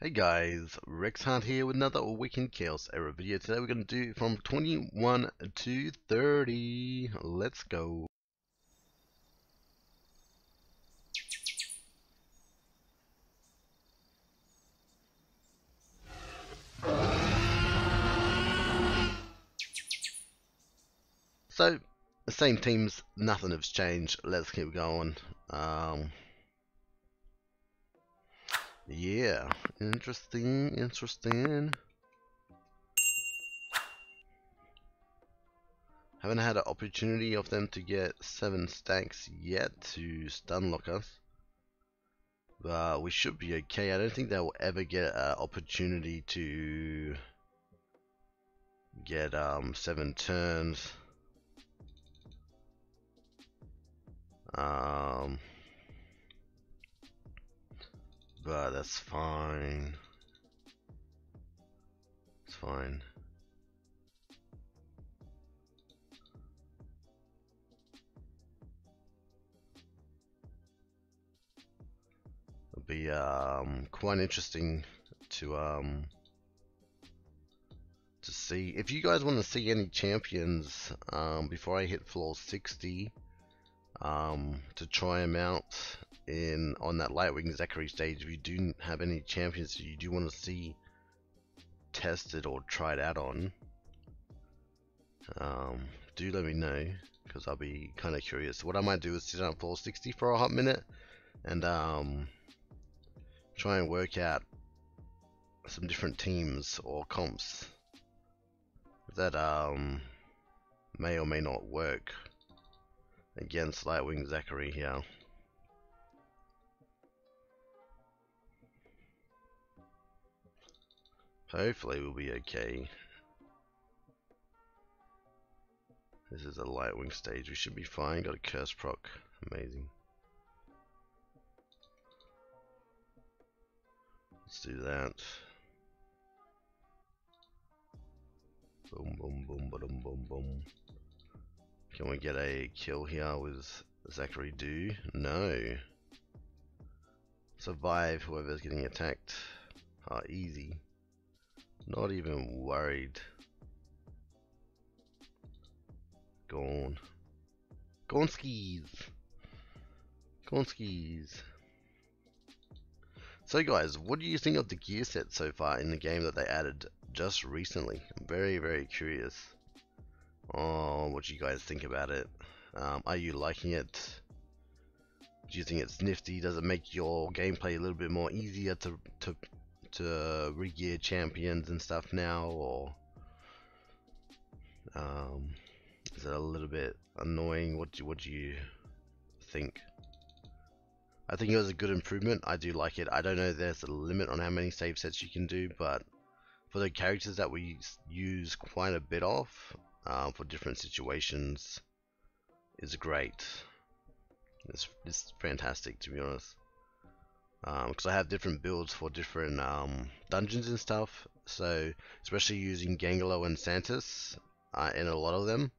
Hey guys, RexHeart here with another Awaken Chaos Era video. Today we're going to do from 21 to 30. Let's go. So, the same teams, nothing has changed. Let's keep going. Um, yeah, interesting, interesting. Haven't had an opportunity of them to get seven stacks yet to stun lock us. But we should be okay. I don't think they'll ever get an opportunity to get um, seven turns. Um, but that's fine. It's fine. It'll be um, quite interesting to um, to see. If you guys want to see any champions um, before I hit floor 60, um, to try them out in on that Lightwing Zachary stage. If you do have any champions you do want to see tested or tried out on, um, do let me know because I'll be kind of curious. What I might do is sit on floor 60 for a hot minute and um, try and work out some different teams or comps that um, may or may not work against Lightwing Zachary here. Hopefully we'll be okay. This is a Lightwing stage. We should be fine. Got a curse proc. Amazing. Let's do that. Boom, boom, boom, boom, boom, boom. Can we get a kill here with Zachary Do? No. Survive whoever's getting attacked. Ah, easy. Not even worried. Gone. Gone skis. Gone skis. So guys, what do you think of the gear set so far in the game that they added just recently? I'm very, very curious on what do you guys think about it. Um, are you liking it? Do you think it's nifty? Does it make your gameplay a little bit more easier to to to regear champions and stuff now, or um, is it a little bit annoying? What do what do you think? I think it was a good improvement. I do like it. I don't know there's a limit on how many save sets you can do, but for the characters that we use quite a bit of um, for different situations, is great. It's, it's fantastic to be honest because um, I have different builds for different um, dungeons and stuff. So especially using Gangelo and Santos uh, in a lot of them,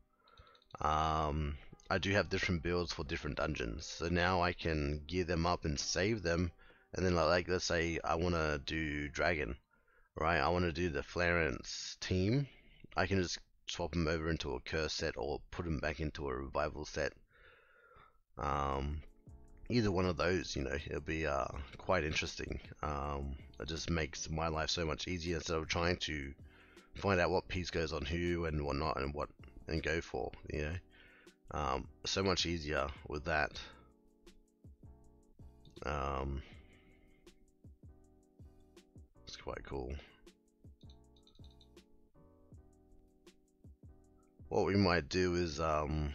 um, I do have different builds for different dungeons. So now I can gear them up and save them, and then like, like let's say I want to do Dragon, right? I want to do the Florence team. I can just swap them over into a curse set or put them back into a revival set. Um, either one of those, you know, it'll be uh, quite interesting. Um, it just makes my life so much easier instead of trying to find out what piece goes on who and whatnot and what and go for, you know. Um, so much easier with that. Um, it's quite cool. What we might do is um,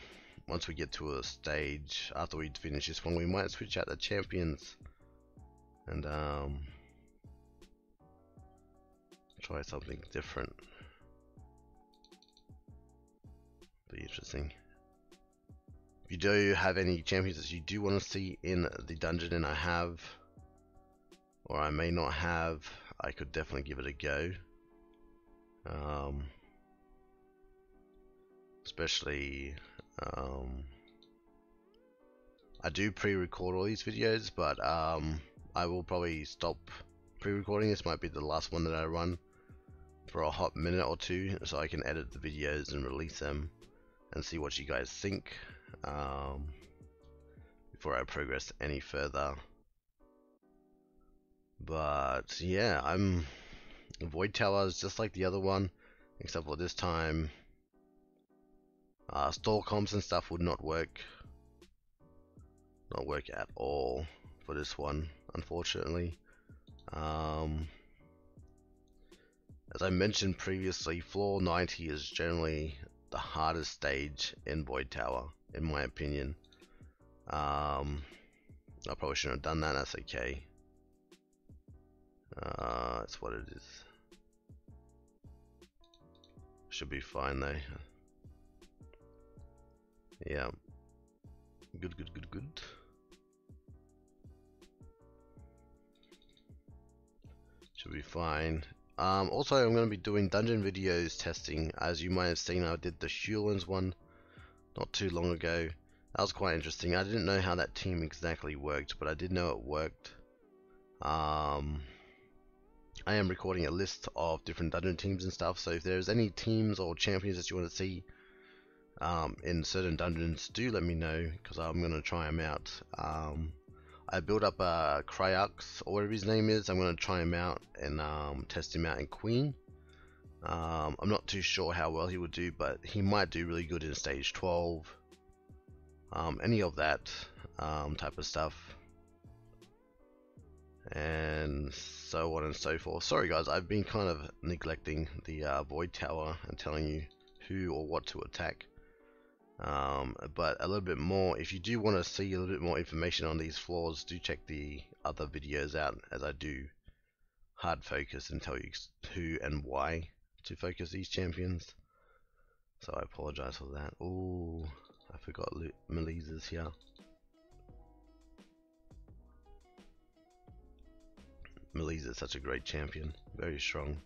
once we get to a stage after we finish this one we might switch out the champions and um, try something different. Be interesting. If you do have any champions that you do want to see in the dungeon and I have or I may not have I could definitely give it a go. Um, especially um, I do pre-record all these videos, but um, I will probably stop pre-recording. This might be the last one that I run for a hot minute or two so I can edit the videos and release them and see what you guys think um, before I progress any further. But yeah, I'm Void Tower is just like the other one, except for this time uh, comps and stuff would not work. Not work at all for this one, unfortunately. Um, as I mentioned previously, floor 90 is generally the hardest stage in Void Tower, in my opinion. Um, I probably shouldn't have done that, that's okay. Uh, that's what it is. Should be fine though. Yeah. Good, good, good, good. Should be fine. Um, also, I'm going to be doing dungeon videos testing. As you might have seen, I did the Shulins one not too long ago. That was quite interesting. I didn't know how that team exactly worked, but I did know it worked. Um, I am recording a list of different dungeon teams and stuff, so if there's any teams or champions that you want to see um, in certain dungeons, do let me know, because I'm going to try them out. Um, I built up a Cryox, or whatever his name is. I'm going to try him out and um, test him out in Queen. Um, I'm not too sure how well he would do, but he might do really good in stage 12. Um, any of that um, type of stuff. And so on and so forth. Sorry guys, I've been kind of neglecting the uh, Void Tower and telling you who or what to attack. Um, but a little bit more, if you do want to see a little bit more information on these floors, do check the other videos out as I do hard focus and tell you who and why to focus these champions. So I apologize for that. Oh, I forgot Melisa's here. Melisa is such a great champion, very strong.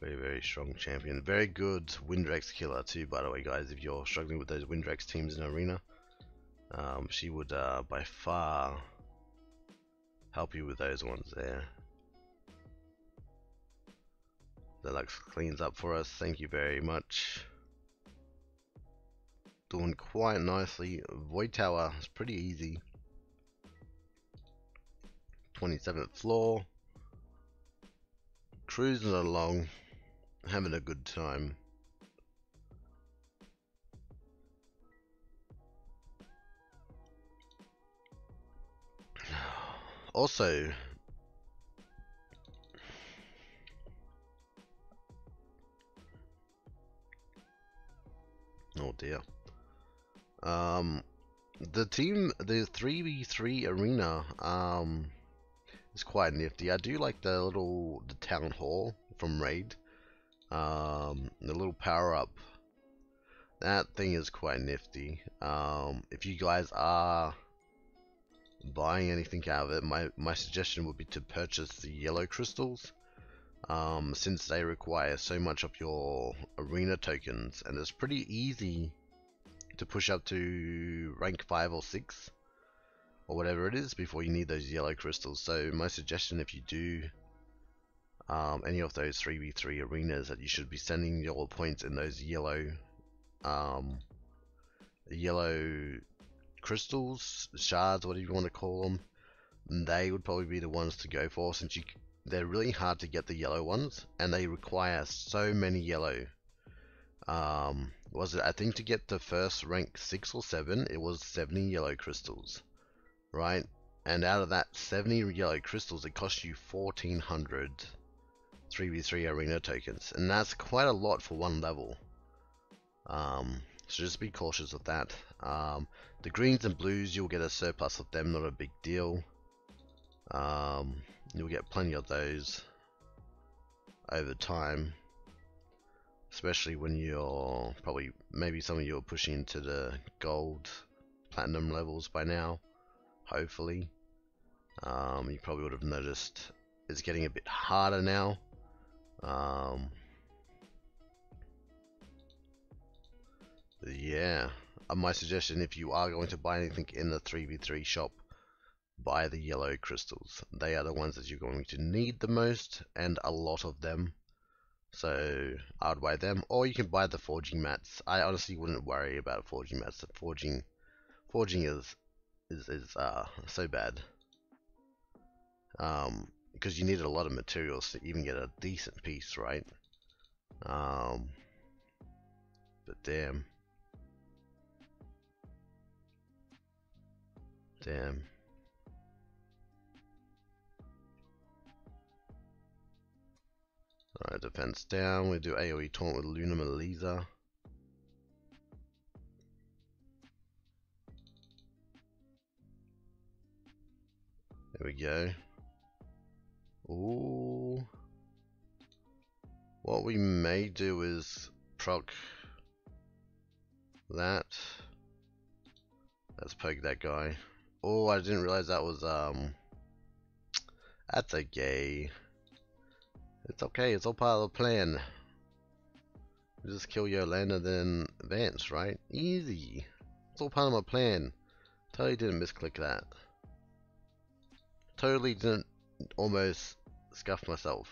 Very, very strong champion. Very good Windrex killer too, by the way, guys. If you're struggling with those Windrex teams in Arena, um, she would uh, by far help you with those ones there. Deluxe cleans up for us. Thank you very much. Doing quite nicely. Void Tower is pretty easy. 27th floor. Cruising along having a good time. Also, oh dear. Um, the team, the 3v3 arena, um, is quite nifty. I do like the little, the town hall from Raid um, the little power up. That thing is quite nifty. Um, if you guys are buying anything out of it my, my suggestion would be to purchase the yellow crystals. Um, since they require so much of your arena tokens and it's pretty easy to push up to rank 5 or 6 or whatever it is before you need those yellow crystals. So my suggestion if you do um, any of those 3v3 arenas that you should be sending your points in those yellow um, yellow crystals, shards, whatever you want to call them, they would probably be the ones to go for since you they're really hard to get the yellow ones and they require so many yellow. Um, was it I think to get the first rank 6 or 7 it was 70 yellow crystals right and out of that 70 yellow crystals it cost you 1400 3v3 arena tokens, and that's quite a lot for one level. Um, so just be cautious of that. Um, the greens and blues, you'll get a surplus of them, not a big deal. Um, you'll get plenty of those over time. Especially when you're probably, maybe some of you are pushing into the gold, platinum levels by now. Hopefully. Um, you probably would have noticed it's getting a bit harder now um, yeah, uh, my suggestion if you are going to buy anything in the 3v3 shop, buy the yellow crystals. They are the ones that you're going to need the most and a lot of them. So I would buy them, or you can buy the forging mats. I honestly wouldn't worry about forging mats. The forging, forging is is is uh so bad. Um, because you need a lot of materials to even get a decent piece, right? Um, but damn. Damn. Alright, defense down. We do AoE taunt with Luna Melisa. There we go. Ooh. What we may do is proc that. Let's poke that guy. Oh, I didn't realize that was, um... That's a gay. It's okay, it's all part of the plan. just kill your Yolanda, then advance, right? Easy. It's all part of my plan. Totally didn't misclick that. Totally didn't almost scuff myself.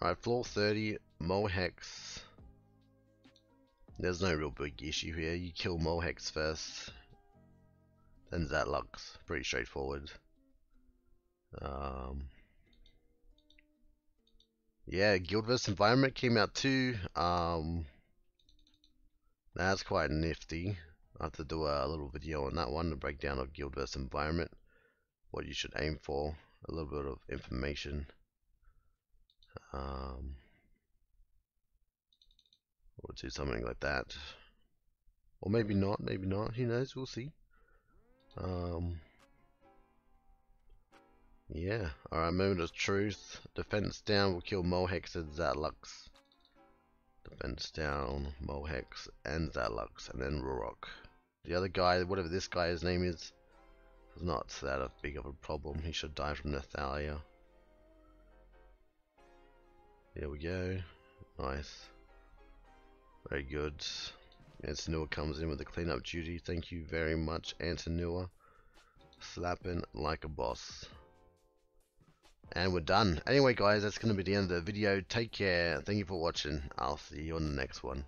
Alright, floor 30, Mohex. There's no real big issue here. You kill Mohex first. Then Zatlux. Pretty straightforward. Um, yeah, Guildverse Environment came out too. Um, that's quite nifty. I have to do a little video on that one, the breakdown of Guildverse Environment. What you should aim for. A little bit of information. Um, do something like that. Or maybe not, maybe not. Who knows? We'll see. Um, yeah. Alright, moment of truth. Defense down will kill Mohex and Zatlux. Defense down, Mohex and Zatlux, and then Rurok. The other guy, whatever this guy's name is, it's not that big of a problem. He should die from Nathalia. Here we go. Nice. Very good. Antonua comes in with the cleanup duty. Thank you very much, Antonua. Slapping like a boss. And we're done. Anyway, guys, that's going to be the end of the video. Take care. Thank you for watching. I'll see you on the next one.